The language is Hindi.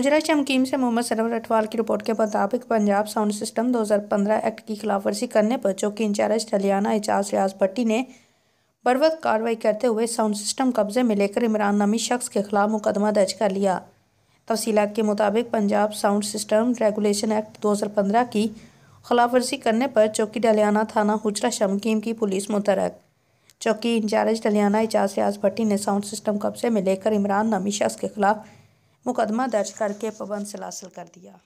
मुजरा चमकीम से मोहम्मद सरवर अठवाल की रिपोर्ट के मुताबिक पंजाब साउंड सिस्टम 2015 एक्ट की खिलाफ वर्जी करने पर चौकी इंचार्ज टलियाना एजाज रियाज भट्टी ने बर वक्त कार्रवाई करते हुए साउंड सिस्टम कब्जे में लेकर इमरान नामी शख्स के खिलाफ मुकदमा दर्ज कर लिया। तफसीत के मुताबिक Punjab sound system regulation act 2015 की खिलाफ वर्जी करने पर चौकी डलियाना थाना हुजरा शमकीम की पुलिस मुतरक। चौकी इंचार्ज डलियाना एजाज रियाज भट्टी ने साउंड सिस्टम कब्जे में लेकर इमरान नामी शख्स के खिलाफ मुकदमा दर्ज करके पाबंद सलासल कर दिया।